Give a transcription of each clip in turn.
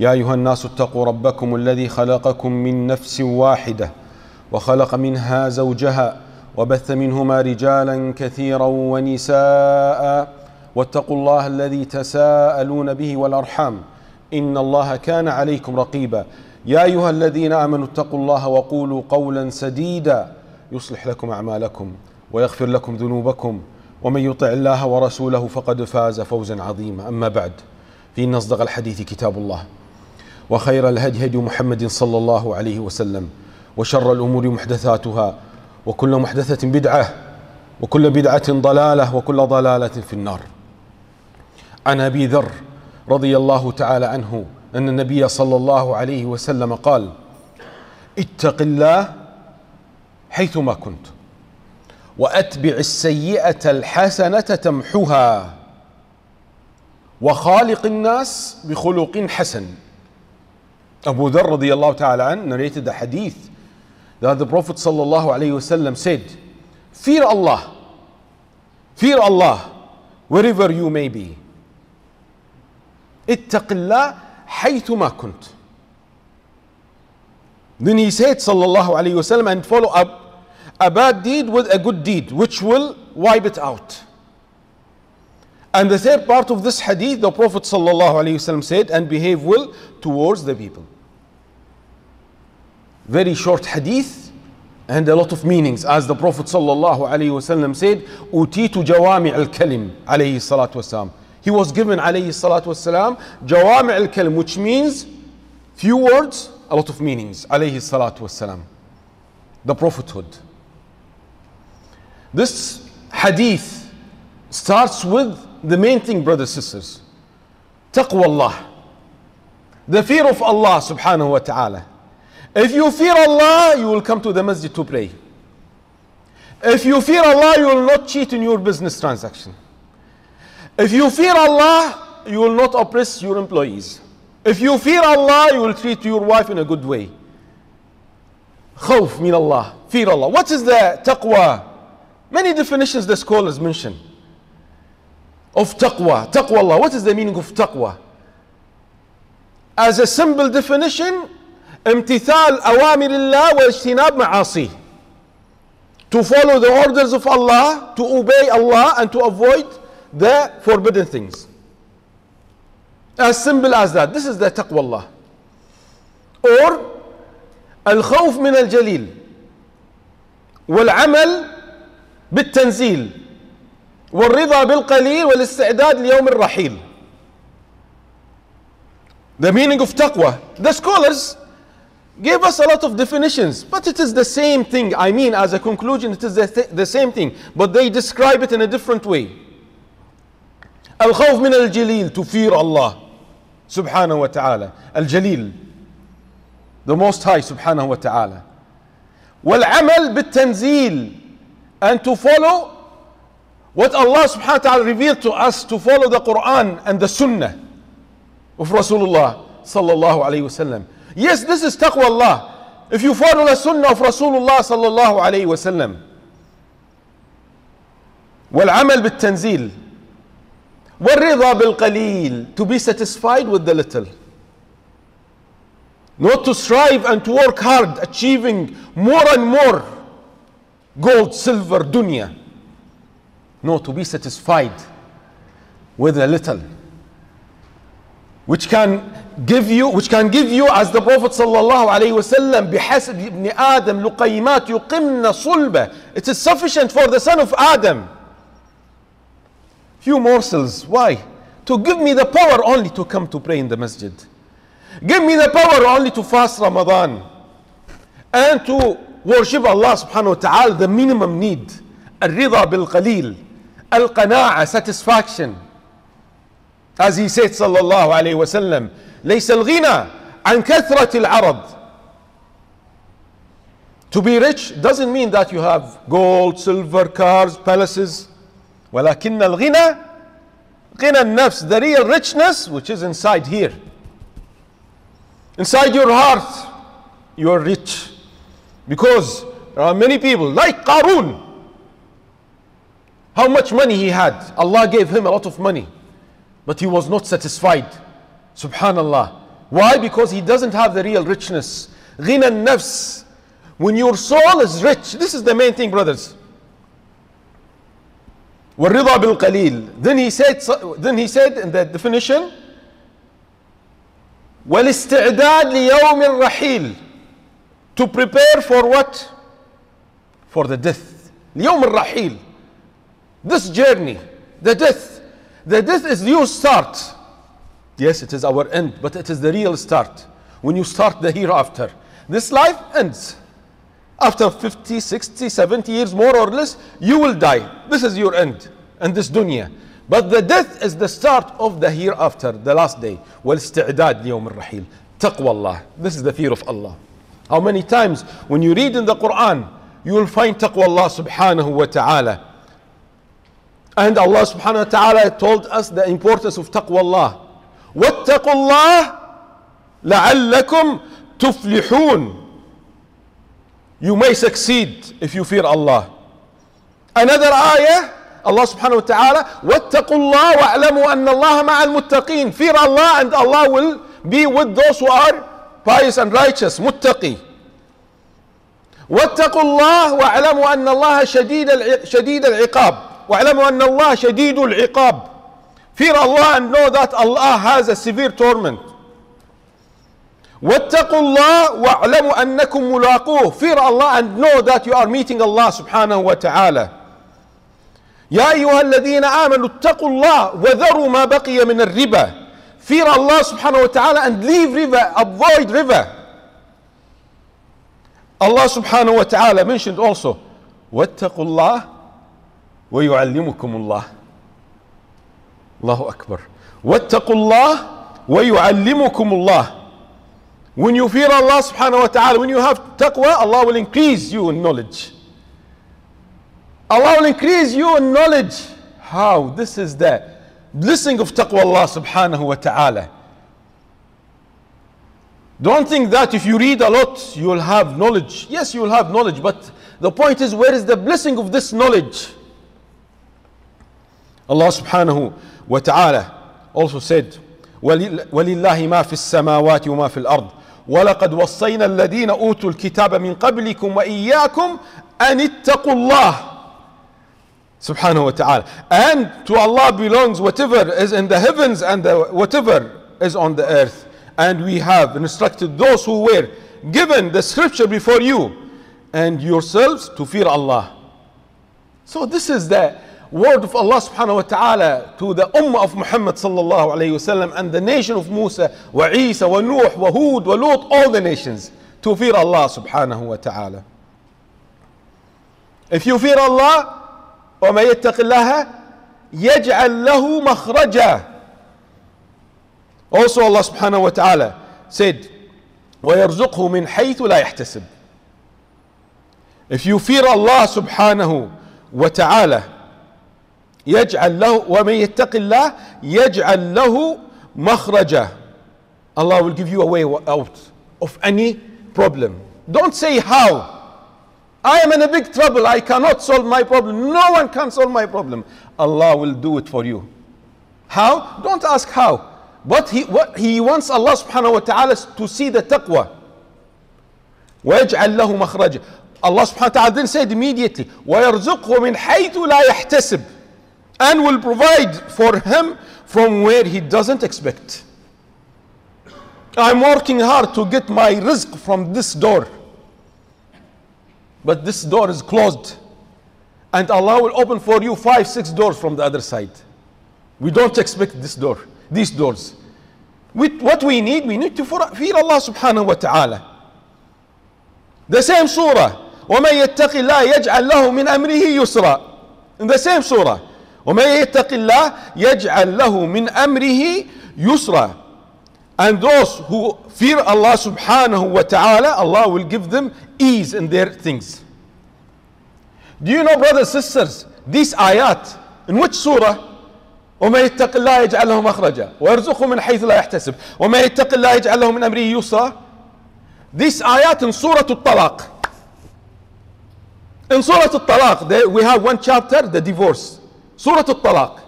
يا أيها الناس اتقوا ربكم الذي خلقكم من نفس واحدة وخلق منها زوجها وبث منهما رجالا كثيرا ونساء واتقوا الله الذي تساءلون به والأرحام إن الله كان عليكم رقيبا. يا أيها الذين آمنوا اتقوا الله وقولوا قولا سديدا يصلح لكم أعمالكم ويغفر لكم ذنوبكم ومن يطع الله ورسوله فقد فاز فوزا عظيما. أما بعد فإن أصدق الحديث كتاب الله. وخير الهدي هدي محمد صلى الله عليه وسلم وشر الأمور محدثاتها وكل محدثة بدعة وكل بدعة ضلالة وكل ضلالة في النار. عن أبي ذر رضي الله تعالى عنه أن النبي صلى الله عليه وسلم قال اتق الله حيثما كنت وأتبع السيئة الحسنة تمحها وخالق الناس بخلق حسن. Abu Dharr radiallahu ta'ala narrated the hadith that the Prophet sallallahu alayhi wasallam said, Fear Allah, fear Allah wherever you may be. اتق الله حيثما كنت. Then he said sallallahu alayhi wasallam and follow up a bad deed with a good deed which will wipe it out. And the third part of this hadith, the Prophet ﷺ said, and behave well towards the people. Very short hadith and a lot of meanings. As the Prophet ﷺ said, Utitu jawami al-kalim alayhi salatu. He was given alayhi salatu jawami al-kalim, which means few words, a lot of meanings. Alayhi salatu. The prophethood. This hadith starts with the main thing, brothers and sisters. Taqwa Allah. The fear of Allah subhanahu wa ta'ala. If you fear Allah, you will come to the masjid to pray. If you fear Allah, you will not cheat in your business transaction. If you fear Allah, you will not oppress your employees. If you fear Allah, you will treat your wife in a good way. Khawf min Allah. Fear Allah. What is the taqwa? Many definitions the scholars mention of taqwa. Taqwa Allah. What is the meaning of taqwa? As a simple definition, امتثال أوامر الله واجتناب معاصيه. To follow the orders of Allah, to obey Allah, and to avoid the forbidden things. As simple as that. This is the taqwa Allah. Or الخوف من الجليل والعمل بالتنزيل والرضا بالقليل والاستعداد ليوم الرحيل The meaning of taqwa. The scholars gave us a lot of definitions, but it is the same thing. I mean, as a conclusion, it is the, th- the same thing, but they describe it in a different way. الخوف من الجليل to fear Allah subhanahu wa ta'ala. الجليل the most high subhanahu wa ta'ala. والعمل بالتنزيل and to follow what Allah subhanahu wa ta'ala revealed to us to follow the Quran and the Sunnah of Rasulullah sallallahu alayhi wasallam. Yes, this is taqwa Allah. If you follow the Sunnah of Rasulullah sallallahu alayhi wasallam. والعمل بالتنزيل والرضا بالقليل to be satisfied with the little not to strive and to work hard achieving more and more gold silver dunya no, to be satisfied with a little, which can give you, which can give you, as the Prophet sallallahu alaihi wasallam, بحسب ابن آدم لقيمات يقمن صلبة. It is sufficient for the son of Adam. Few morsels. Why? To give me the power only to come to pray in the masjid. Give me the power only to fast Ramadan and to worship Allah subhanahu wa ta'ala, the minimum need. الرضا بالقليل القناعة satisfaction as he said صلى الله عليه وسلم ليس الغنى عن كثرة العرض To be rich doesn't mean that you have gold, silver, cars, palaces. ولكن الغنى غنى النفس the real richness which is inside here inside your heart you are rich because there are many people like Qarun how much money he had Allah gave him a lot of money but he was not satisfied subhanallah why because he doesn't have the real richness غنى النفس when your soul is rich this is the main thing brothers والرضا بالقليل then he said then he said in the definition والاستعداد ليوم الرحيل to prepare for what for the death اليوم الرحيل this journey the death the death is your start yes it is our end but it is the real start when you start the hereafter this life ends after 50 60 70 years more or less you will die this is your end and this dunya but the death is the start of the hereafter the last day والاستعداد ليوم الرحيل تقوى الله this is the fear of Allah how many times when you read in the Quran you will find taqwa Allah subhanahu wa ta'ala and Allah subhanahu wa ta'ala told us the importance of taqwa Allah واتقوا الله لعلكم تفلحون you may succeed if you fear Allah. Another ayah, Allah subhanahu wa ta'ala, وَاتَّقُوا اللَّهَ وَاعْلَمُوا أَنَّ اللَّهَ مَعَ الْمُتَّقِينَ Fear Allah and Allah will be with those who are pious and righteous, muttaqi. واتقوا الله واعلموا أن الله شديد شديد العقاب واعلموا أن الله شديد العقاب Fear Allah and know that Allah has a severe torment. واتقوا الله واعلموا انكم ملاقوه fear Allah and know that you are meeting Allah wa ta'ala يا ايها الذين امنوا اتقوا الله وذروا ما بقي من الربا fear Allah wa ta'ala and leave riba avoid riba Allah wa ta'ala mentioned also واتقوا الله ويعلمكم الله الله اكبر واتقوا الله ويعلمكم الله When you fear Allah wa ta'ala, when you have taqwa, Allah will increase you in knowledge. Allah will increase you in knowledge. How? This is the blessing of taqwa Allah wa ta'ala. Don't think that if you read a lot, you will have knowledge. Yes, you will have knowledge, but the point is, where is the blessing of this knowledge? Allah subhanahu wa ta'ala also said, وَلِلَّهِ مَا فِي السَّمَاوَاتِ وَمَا فِي الْأَرْضِ ولقد وصينا الذين اوتوا الكتاب من قبلكم واياكم ان اتقوا الله سبحانه وتعالى and to Allah belongs whatever is in the heavens and the, whatever is on the earth and we have instructed those who were given the scripture before you and yourselves to fear Allah so this is the word of Allah subhanahu wa ta'ala to the ummah of Muhammad sallallahu alayhi wasallam and the nation of Musa wa Isa wa Nuh wa Hud wa Lut all the nations to fear Allah subhanahu wa ta'ala if you fear Allah وما يتق الله يجعل له مخرجا also Allah subhanahu wa ta'ala said ويرزقه من حيث لا يحتسب if you fear Allah subhanahu wa ta'ala يجعل له ومن يتق الله يجعل له مخرجا Allah will give you a way out of any problem don't say how I am in a big trouble I cannot solve my problem no one can solve my problem Allah will do it for you how don't ask how but he, what, he wants Allah subhanahu wa ta'ala to see the taqwa ويجعل له مخرجا Allah subhanahu wa ta'ala then said immediately ويرزقه من حيث لا يحتسب and will provide for him from where he doesn't expect. I'm working hard to get my rizq from this door. But this door is closed. And Allah will open for you five, six doors from the other side. We don't expect this door, these doors. With what we need, we need to fear Allah subhanahu wa ta'ala. The same surah. وَمَن يَتَّقِ اللَّهَ يَجْعَلْ لَهُ مِنْ أَمْرِهِ يُسْرًا In the same surah. ومن يتق الله يجعل له من أمره يسرا and those who fear Allah subhanahu wa ta'ala Allah will give them ease in their things. Do you know, brothers and sisters, these ayat, in which surah? وما يتق الله يجعل له مخرجا ويرزقه من حيث لا يحتسب وما يتق الله يجعل له من امره يسرا These ayat in Surah Al-Talaq. In Surah Al-Talaq, we have one chapter, the divorce. Surah Al-Talaq.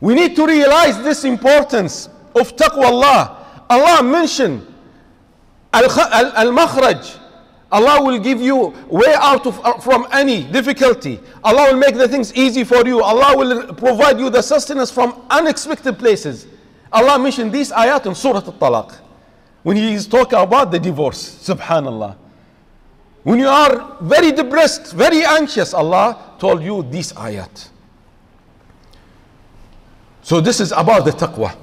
We need to realize this importance of taqwa Allah. Allah mentioned al-makhraj. Allah will give you way out of, uh, from any difficulty. Allah will make the things easy for you. Allah will provide you the sustenance from unexpected places. Allah mentioned these ayat in Surah Al-Talaq. When He is talking about the divorce. Subhanallah. When you are very depressed, very anxious, Allah told you these ayat. So this is about the taqwa.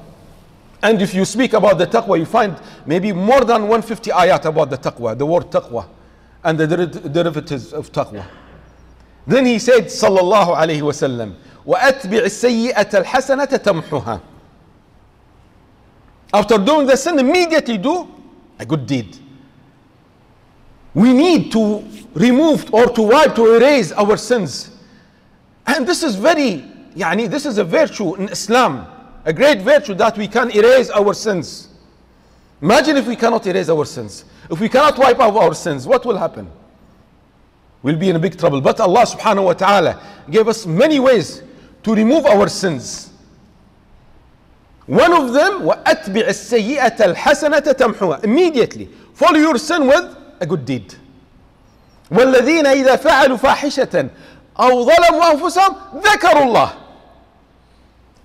And if you speak about the taqwa, you find maybe more than 150 ayat about the taqwa, the word taqwa, and the derivatives of taqwa. Then he said, sallallahu alayhi wasallam, وَأَتْبِعِ السَّيِّئَةَ الْحَسَنَةَ تَمْحُهَا After doing the sin, immediately do a good deed. We need to remove or to wipe, to erase our sins. And this is very, yani, this is a virtue in Islam a great virtue that we can erase our sins. Imagine if we cannot erase our sins. If we cannot wipe out our sins, what will happen? We'll be in a big trouble. But Allah subhanahu wa ta'ala gave us many ways to remove our sins. One of them, وَأَتْبِعِ السَّيِّئَةَ الْحَسَنَةَ تَمْحُوهَا Immediately, follow your sin with a good deed. والذين إذا فعلوا فاحشة أو ظلموا أنفسهم ذكروا الله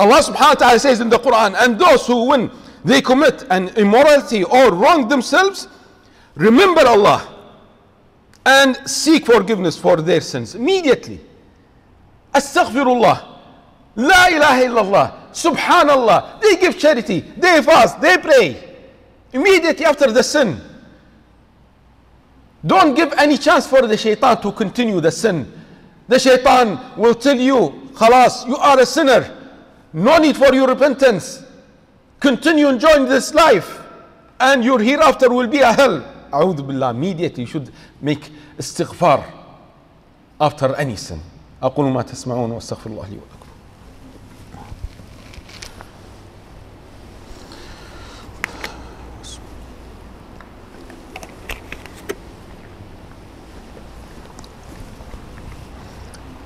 Allah subhanahu wa ta'ala says in the Quran, and those who when they commit an immorality or wrong themselves, remember Allah and seek forgiveness for their sins immediately. Astaghfirullah. La ilaha illallah. Subhanallah. They give charity. They fast. They pray. Immediately after the sin. Don't give any chance for the shaitan to continue the sin. The shaitan will tell you, khalas, you are a sinner. No need for your repentance. Continue enjoying this life. And your hereafter will be a hell. أعوذ بالله immediately you should make استغفار after any sin. أقول ما تسمعون واستغفر الله لي ولكم.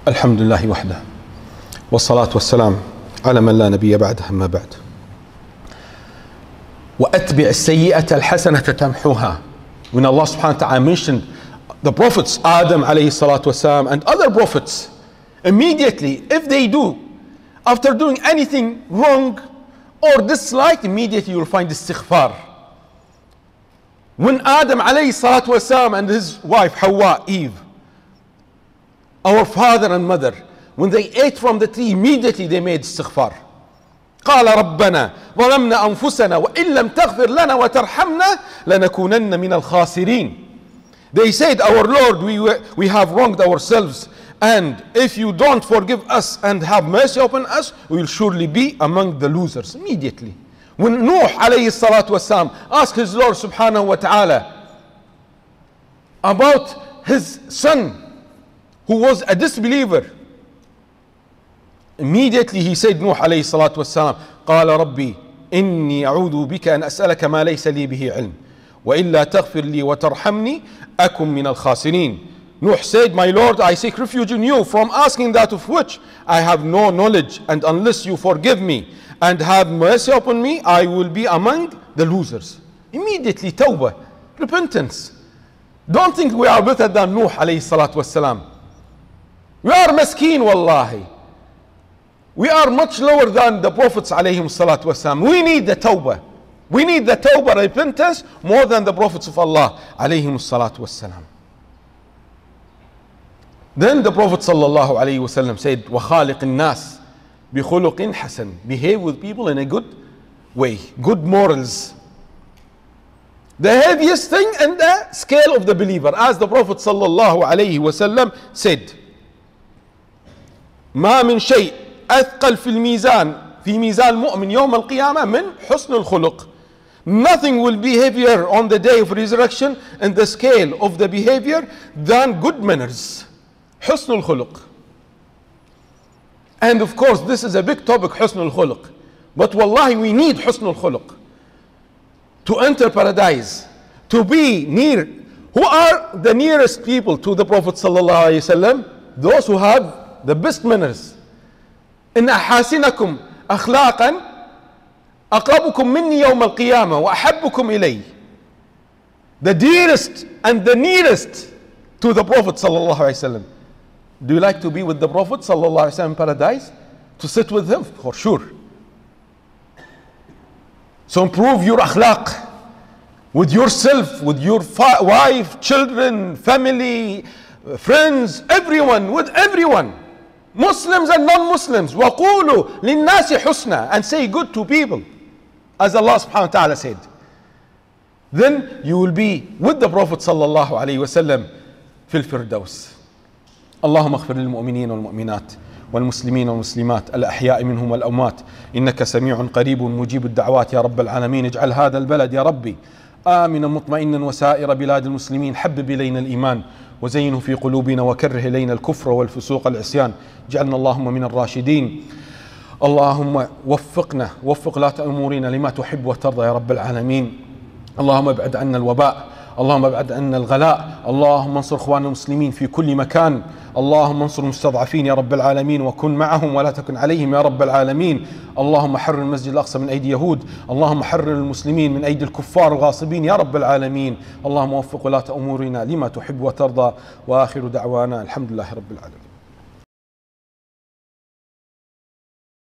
الحمد لله وحده والصلاة والسلام على من لا نبي بعده أما بعد وأتبع السيئة الحسنة تمحوها when Allah subhanahu wa ta'ala mentioned the prophets Adam alayhi salatu wasalam and other prophets immediately if they do after doing anything wrong or dislike immediately you'll find istighfar when Adam alayhi salatu wasalam and his wife Hawa Eve our father and mother when they ate from the tree immediately they made istighfar قال ربنا ظلمنا أنفسنا وإن لم تغفر لنا وترحمنا لنكونن من الخاسرين They said, Our Lord, we, we have wronged ourselves. And if you don't forgive us and have mercy upon us, we will surely be among the losers. Immediately. When Nuh alayhi salatu wasalam asked his Lord subhanahu wa ta'ala about his son who was a disbeliever, immediately he said Nuh alayhi salatu wasalam قال ربي إني أعوذ بك أن أسألك ما ليس لي به علم وإلا تغفر لي وترحمني أكن من الخاسرين Nuh said, My Lord, I seek refuge in you from asking that of which I have no knowledge, and unless you forgive me and have mercy upon me, I will be among the losers. Immediately, tawbah, repentance. Don't think we are better than Nuh alayhi salatu wasalam. We are maskeen, wallahi. We are much lower than the prophets alayhim salatu wasalam. We need the tawbah. We need the tawbah repentance more than the prophets of Allah alayhim salatu wasalam. Then the Prophet sallallahu alayhi wasallam said, وَخَالِقِ النَّاسِ بِخُلُقٍ حَسَنٍ Behave with people in a good way, good morals. The heaviest thing in the scale of the believer, as the Prophet sallallahu alayhi wasallam said, ما من شيء أثقل في الميزان في ميزان المؤمن يوم القيامة من حسن الخلق. nothing will be heavier on the day of resurrection in the scale of the behavior than good manners. حسن الخلق. And of course, this is a big topic, حسن الخلق. But wallahi, we need حسن الخلق to enter paradise, to be near. Who are the nearest people to the Prophet sallallahu alaihi wasallam? Those who have the best manners. إن أحاسنكم أخلاقا أقربكم مني يوم القيامة وأحبكم إلي. The dearest and the nearest to the Prophet sallallahu alaihi wasallam. Do you like to be with the Prophet sallallahu alaihi wasallam in paradise? To sit with him for sure. So improve your akhlaq with yourself, with your fa- wife, children, family, friends, everyone, with everyone. Muslims and non-Muslims. وَقُولُوا لِلنَّاسِ حُسْنًا And say good to people. As Allah subhanahu wa ta'ala said. Then you will be with the Prophet sallallahu alayhi wasallam في الفردوس. اللهم اغفر للمؤمنين والمؤمنات والمسلمين والمسلمات الأحياء منهم والأموات إنك سميع قريب مجيب الدعوات يا رب العالمين اجعل هذا البلد يا ربي آمنا مطمئنا وسائر بلاد المسلمين حبب إلينا الإيمان وزينه في قلوبنا وكره إلينا الكفر والفسوق والعصيان. جعلنا اللهم من الراشدين. اللهم وفقنا وفق ولاة أمورنا لما تحب وترضى يا رب العالمين. اللهم ابعد عنا الوباء. اللهم ابعد عنا الغلاء. اللهم انصر اخواننا المسلمين في كل مكان. اللهم انصر المستضعفين يا رب العالمين وكن معهم ولا تكن عليهم يا رب العالمين. اللهم حرر المسجد الأقصى من أيدي يهود اللهم حرر المسلمين من أيدي الكفار الغاصبين يا رب العالمين. اللهم وفق ولاة أمورنا لما تحب وترضى. وآخر دعوانا الحمد لله رب العالمين.